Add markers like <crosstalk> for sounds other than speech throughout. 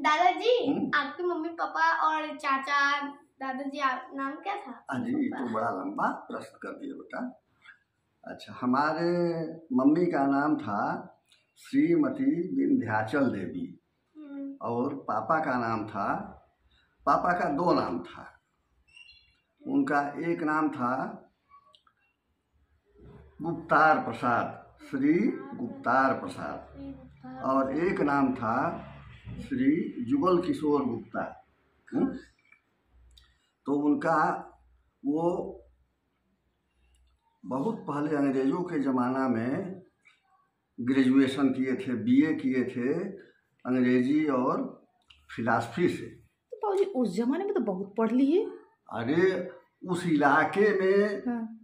दादाजी हम्म। आपके mummy papa और चाचा दादाजी आप नाम क्या था? अजी ये तो बड़ा लंबा प्रश्न कर दिया बेटा। अच्छा हमारे मम्मी का नाम था श्रीमती विंध्याचल देवी हम्म, और पापा का नाम था पापा का दो नाम था। उनका एक नाम था गुप्तार प्रसाद श्री गुप्तार प्रसाद। और एक नाम था श्री जुगल किशोर गुप्ता हम्म? तो उनका वो बहुत पहले अंग्रेज़ों के ज़माना में ग्रेजुएशन किए थे बीए किए थे अंग्रेज़ी और फिलासफी से। तो बाबूजी उस जमाने में तो बहुत पढ़ लिए अरे उस इलाके में हाँ।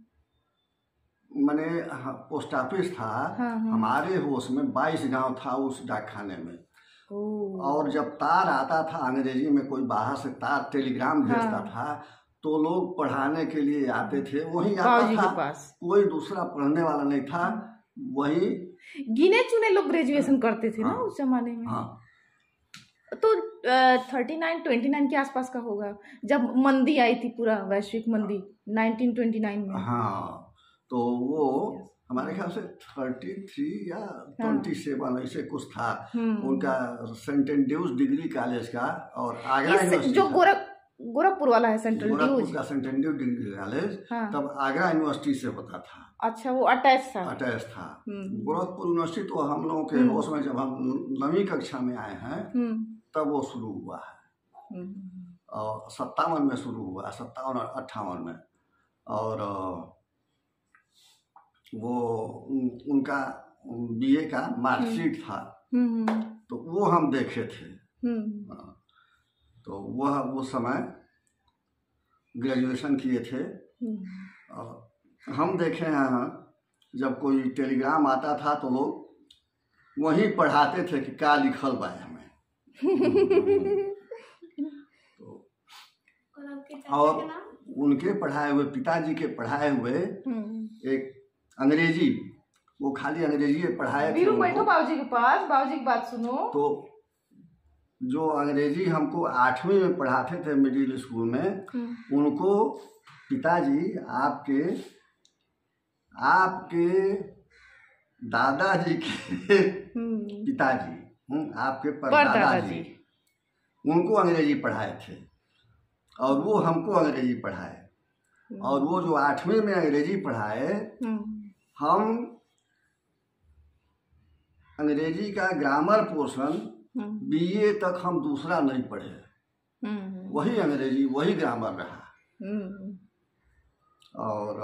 मैंने हाँ, पोस्ट ऑफ़िस था। हाँ, हाँ। हमारे होश में बाईस गाँव था उस डाकखाने में। और जब तार आता था अंग्रेज़ी में कोई बाहर से तार टेलीग्राम भेजता हाँ। था तो लोग पढ़ाने के लिए आते थे वहीं आता था। पास। कोई दूसरा पढ़ने वाला नहीं था वही गिने चुने लोग ग्रेजुएशन करते थे ना हाँ। उस जमाने में। हाँ। तो थर्टी नाइन ट्वेंटी नाइन के आसपास का होगा जब मंदी आई थी पूरा वैश्विक मंदी नाइनटीन ट्वेंटी नाइन में। हाँ तो वो हमारे ख्याल से थर्टी थ्री या ट्वेंटी सेवन ऐसे कुछ था। हम्म। उनका सेंट एंड्रूज डिग्री कॉलेज का और आगरा जो गोरख गोरखपुर वाला है सेंट्रल गोरखपुर का सेंट एंड्रूज डिग्री कॉलेज हाँ। तब आगरा यूनिवर्सिटी से होता था। अच्छा वो अटैच था। अटैच था। हम्म। गोरखपुर यूनिवर्सिटी तो हम लोगों के हम्म। होश में जब हम नवी कक्षा में आए हैं तब वो शुरू हुआ है। और सत्तावन में शुरू हुआ सत्तावन और अट्ठावन में। और वो उन- उनका बीए का मार्कशीट था। हम्म तो वो हम देखे थे। हम्म। हाँ। तो वह वो समय ग्रेजुएशन किए थे। हम्म। और हम देखे हैं जब कोई टेलीग्राम आता था तो लोग वहीं पढ़ाते थे कि क्या लिखल बा हमें। <laughs> तो और उनके पढ़ाए हुए पिताजी के पढ़ाए हुए हम्म। एक अंग्रेज़ी वो खाली अंग्रेज़ी पढ़ाए थे वीरू। बैठो बाबूजी के पास बाबूजी की बात सुनो तो जो अंग्रेज़ी हमको आठवीं में पढ़ाते थे मिडिल स्कूल में हम्म। उनको पिताजी आपके आपके दादाजी के हम्म। पिताजी हम्म, आपके परदादाजी। उनको अंग्रेज़ी पढ़ाए थे और वो हमको अंग्रेज़ी पढ़ाए और वो जो आठवीं में अंग्रेज़ी पढ़ाए। हम अंग्रेज़ी का ग्रामर पोर्शन हम्म। बीए तक हम दूसरा नहीं पढ़े हम्म। वही अंग्रेज़ी वही ग्रामर रहा हम्म। और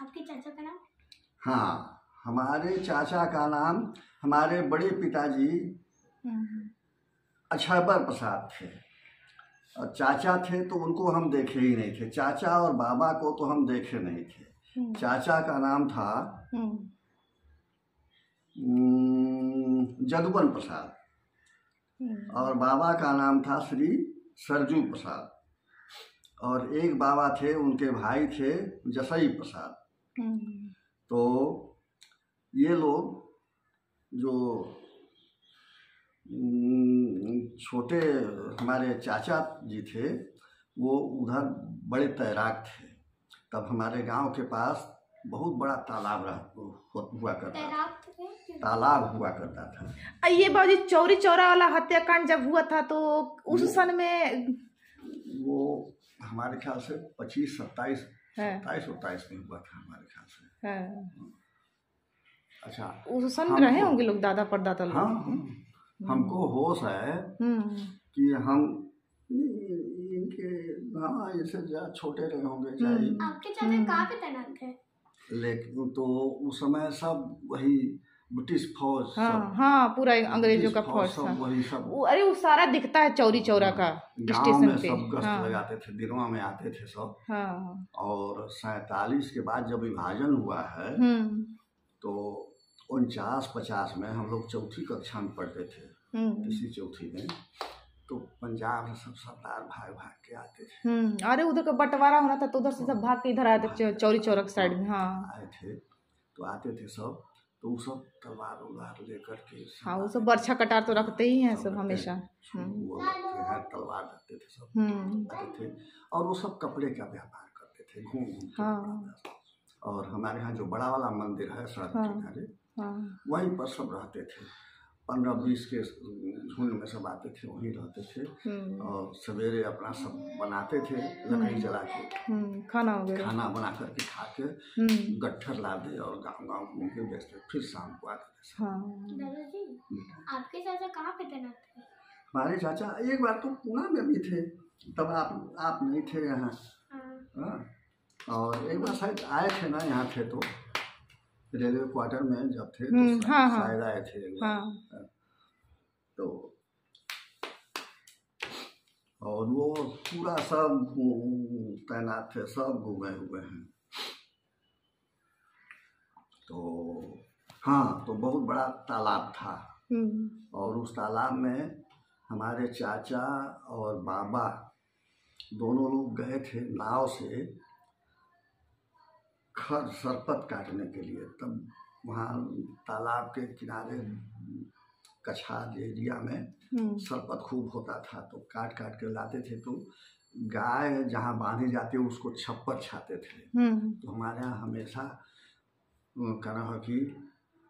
आपके चाचा का नाम हाँ हमारे चाचा का नाम हमारे बड़े पिताजी हम्म। अक्षयबर प्रसाद थे और चाचा थे तो उनको हम देखे ही नहीं थे चाचा और बाबा को तो हम देखे नहीं थे हम्म। चाचा का नाम था हम्म। जदुवन प्रसाद हम्म। और बाबा का नाम था श्री सरजू प्रसाद और एक बाबा थे उनके भाई थे जसई प्रसाद हम्म। तो ये लोग जो छोटे हमारे चाचा जी थे वो उधर बड़े तैराक थे तब हमारे गाँव के पास बहुत बड़ा तालाब रह हुआ करता था तालाब हुआ करता था ये बाबूजी चौरी चौरा वाला हत्याकांड जब हुआ था तो उस सन में वो हमारे ख्याल से पच्चीस सत्ताईस है, सत्ताईस में हुआ था हमारे ख्याल से है। अच्छा उस सन में रहे होंगे लोग दादा परदादा लोग हाँ हाँ। हमको होश है हम्म। कि हम इनके हाँ जैसे जा छोटे रहे होंगे चाहे। हम्म। आपके चाचा कहाँ पे तैनात थे? लेकिन तो उस समय सब वही ब्रिटिश फौज हाँ हाँ पूरा अंग्रेज़ों का फौज सब था। वही सब। वो अरे वो सारा दिखता है चौरी चौरा का स्टेशन में पे। सब गश्त हाँ। लगाते थे दिनवा में आते थे सब। हाँ। और सैतालीस के बाद जब विभाजन हुआ है हम्म। तो उनचास पचास में हम लोग चौथी कक्षा में पढ़ते थे हम्म। इसी चौथी में। तो पंजाब से सब सरदार भाग भाग के आते थे। हम्म अरे उधर का बंटवारा होना था तो उधर से सब भाग के इधर आए थे चौरी चौरक साइड में हाँ। आए थे तो आते थे सब तो वो सब तलवार उलवार लेकर के हाँ वो सब बर्छा कटार तो रखते ही हैं सब हमेशा। हैं। वो रखते हैं तलवार रखते थे सब हम्म। आते थे और वो सब कपड़े का व्यापार करते थे घूम घूम हाँ। और हमारे यहाँ जो बड़ा वाला मंदिर है सड़क हाँ। के किनारे हाँ। वहीं पर सब रहते थे। पंद्रह बीस के झुंड में सब आते थे वहीं रहते थे। हम्म। और सवेरे अपना सब बनाते थे लकड़ी जला के। हम्म खाना वगैरह। खाना बना करके खा के हम्म। गट्ठर ला दे और गाँव गाँव घूम के बेचते फिर शाम को आते थे। हाँ। आपके चाचा कहाँ पे तैनात थे? हमारे चाचा एक बार तो पूना में भी थे तब आप आप नहीं थे यहाँ। हाँ। हाँ। और एक बार शायद आए थे ना यहाँ थे तो। रेलवे क्वार्टर में जब थे तो हम्म, हाँ, हाँ। शायद आए थे हाँ। तो और वो पूरा सब तैनात थे सब घूमे हुए हैं। तो हाँ तो बहुत बड़ा तालाब था। हम्म। और उस तालाब में हमारे चाचा और बाबा दोनों लोग गए थे नाव से। खर सरपत काटने के लिए तब वहाँ तालाब के किनारे कछार एरिया में हम्म। सरपत खूब होता था तो काट काट के लाते थे। तो गाय जहाँ बांधी जाती है उसको छप्पर छाते थे। हम्म। तो हमारे यहाँ हमेशा कहना है कि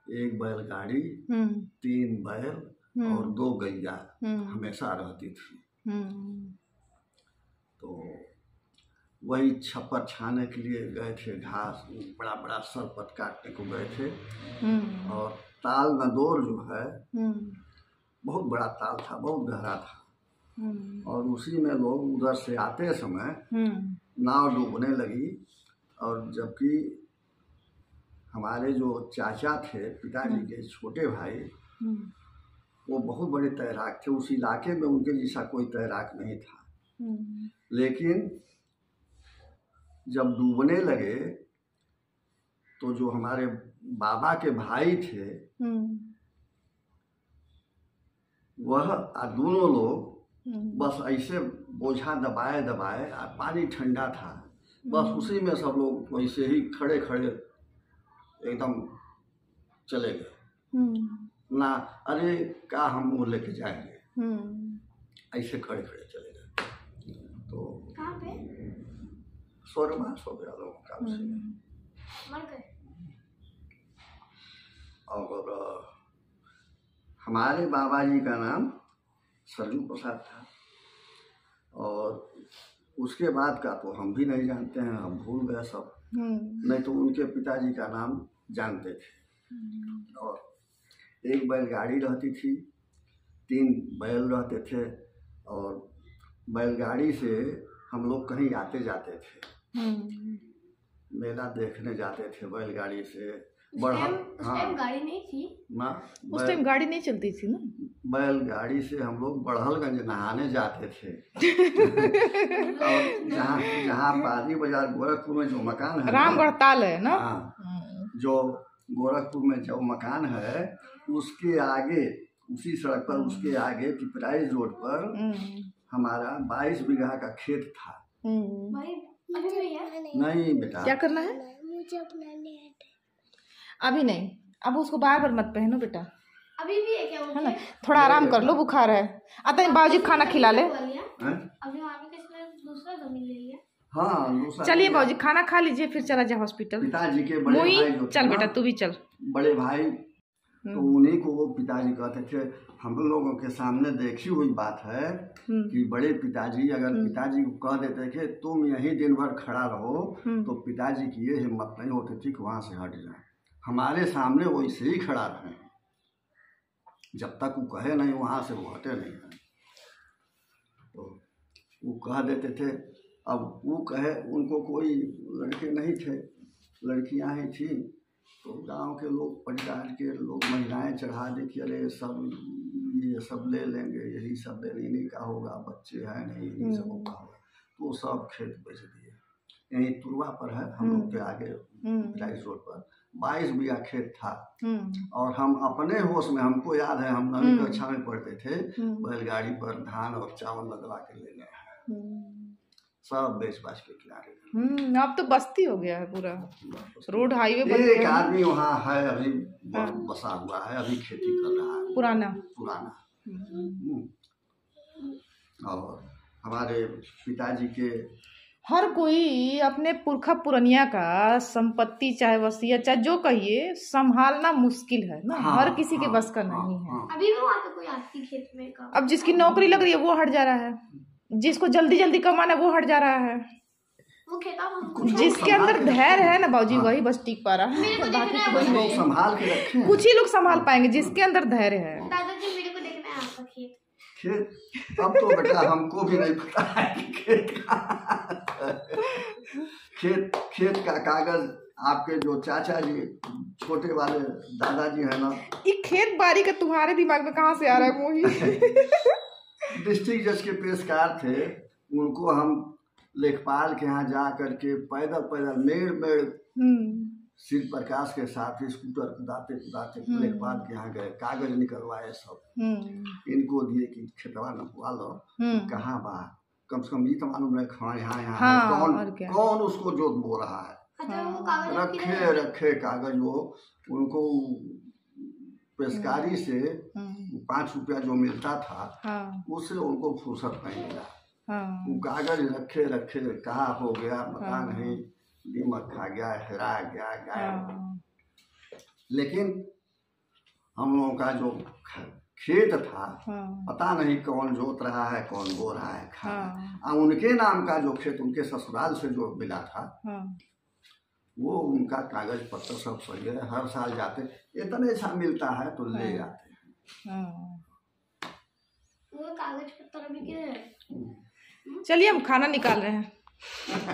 एक बैलगाड़ी हम्म। तीन बैल और हम्म दो गैया हम्म। हमेशा रहती थी। हम्म। तो वही छप्पर छाने के लिए गए थे घास बड़ा बड़ा सरपत काटने को गए थे। हम्म। और ताल नदौर जो है हम्म। बहुत बड़ा ताल था बहुत गहरा था। हम्म। और उसी में लोग उधर से आते समय नाव डूबने लगी। और जबकि हमारे जो चाचा थे पिताजी के छोटे भाई वो बहुत बड़े तैराक थे। उस इलाके में उनके जैसा कोई तैराक नहीं था। लेकिन जब डूबने लगे तो जो हमारे बाबा के भाई थे हम्म। वह दोनों लोग हम्म। बस ऐसे बोझा दबाए दबाए और पानी ठंडा था। बस उसी में सब लोग वैसे ही खड़े खड़े एकदम चले गए। हम्म। ना अरे का हम मुँह लेके जाएँगे? हम्म। ऐसे खड़े खड़े चले गए तो कहाँ पे स्वर्गवास हो गया लोगों का उसी में मर गए और हमारे बाबा जी का नाम सरजू प्रसाद था और उसके बाद का तो हम भी नहीं जानते हैं हम भूल गए सब नहीं तो उनके पिताजी का नाम जानते थे और एक बैलगाड़ी रहती थी तीन बैल रहते थे और बैलगाड़ी से हम लोग कहीं आते जाते थे मेला देखने जाते थे बैलगाड़ी से। उस टाइम हाँ। गाड़ी नहीं थी। ना उस टाइम गाड़ी नहीं चलती थी ना। बैलगाड़ी से हम लोग बढ़लगंज नहाने जाते थे। <laughs> और जहाँ जहाँ पाली बाज़ार गोरखपुर में जो मकान है राम रामगढ़ ताल है ना? हाँ। हम्म। जो गोरखपुर में जो मकान है उसके आगे उसी सड़क पर उसके आगे पिपराइज रोड पर हम्म। हमारा बाईस बीघा का खेत था। नहीं बेटा। क्या करना है? मुझे अपना नहीं अभी नहीं। अब उसको बार बार मत पहनो बेटा। अभी भी है क्या है ना? थोड़ा आराम कर लो बुखार है। आता है बाबूजी खाना खिला ले? हैं? अभी वहाँ पे किसने दूसरा ज़मीन ले लिया। हाँ चलिए बाबूजी खाना खा लीजिए फिर चला जाए हॉस्पिटल पिताजी के बड़े भाई चल बेटा तू भी चल। बड़े भाई तो हम्म उन्हीं को वो पिताजी कहते थे हम लोगों के सामने देखी हुई बात है हम्म। कि बड़े पिताजी अगर हम्म। पिताजी को कह देते कि तुम यही दिन भर खड़ा रहो तो पिताजी की ये हिम्मत नहीं होती थी कि वहाँ से हट जाए। हमारे सामने वो ऐसे ही खड़ा रहे जब तक वो कहे नहीं वहाँ से वो हटे नहीं हैं। तो वो कह देते थे अब वो कहे उनको कोई लड़के नहीं थे लड़कियाँ ही थी। तो गाँव के लोग परिवार के लोग महिलाएँ चढ़ा दे कि अरे सब ये सब ले लेंगे यही सब ले इन्हीं का होगा बच्चे हैं नहीं इन्हीं सब का होगा। तो सब खेत बेच दिए। यहीं तुरवा पर है हम लोग के आगे हम्म। राइस रोड पर। बाईस बीघा खेत था। हम्म। और हम अपने होश में हमको याद है हम नवी हम्म। कक्षा में पढ़ते थे हम्म। बैलगाड़ी पर धान और चावल लदवा के ले गए हैं। हम्म। सब बाच के किनारे हम्म अब तो बस्ती हो गया है पूरा रोड हाईवे बन एक गया है। आदमी वहाँ है अभी हाँ। बसा हुआ है अभी खेती कर रहा है पुराना पुराना हम्म। हम्म। और हमारे पिताजी के हर कोई अपने पुरखा पुरनिया का संपत्ति चाहे वसीयत चाहे जो कहिए संभालना मुश्किल है ना हाँ, हर किसी हाँ, के बस का हाँ, नहीं है हाँ। अभी भी वहाँ पे कोई आती खेत में काम अब जिसकी नौकरी लग रही है वो हट जा रहा है जिसको जल्दी जल्दी कमाना वो हट जा रहा है। वो खेता जिसके अंदर धैर्य है ना बाबूजी हाँ। वही बस टिक पा रहा है। बाकी कोई नहीं संभाल के रखे। कुछ ही लोग संभाल पाएँगे जिसके अंदर धैर्य है। दादाजी मेरे को देखना है आपका खेत। खेत? अब तो बेटा हमको भी नहीं पता है खेत का खेत खेत का कागज़ आपके जो चाचा जी छोटे वाले दादाजी है ना। ये खेत बाड़ी का तुम्हारे दिमाग में कहाँ से आ रहा है मोही <laughs> डिस्ट्रिक्ट जज के पेशकार थे उनको हम लेखपाल के यहाँ जा करके पैदल पैदल मेड़ मेड़ हम्म। शिव प्रकाश के साथ स्कूटर कुदाते कुदाते हम्म। लेखपाल के यहाँ गए। कागज़ निकलवाए सब। हम्म। इनको दिए कि खेतवा नपवा लो। हम्म। कहाँ बा? कम से कम ये तो मालूम है हाँ यहाँ यहाँ हाँ, कौन कौन उसको जोत बो रहा है? अच्छा हाँ। रखे रखे कागज़ वो। उनको पेशकारी से हम्म, पाँच रुपया जो मिलता था हाँ। उससे उनको फुर्सत नहीं मिला। हाँ। वो कागज़ रखे रखे कहा हो गया पता हाँ। नहीं दीमक खा गया हेरा गया गायब। हाँ। लेकिन हम लोगों का जो खेत था हाँ। पता नहीं कौन जोत रहा है कौन बो रहा है खा रहा है। हाँ उनके नाम का जो खेत उनके ससुराल से जो मिला था हाँ। वो उनका कागज़ पत्र सब सही है हर साल जाते इतने सा मिलता है तो ले हाँ। जाते हैं। हाँ। वो कागज़ पत्र भी चलिए हम खाना निकाल रहे हैं। <laughs>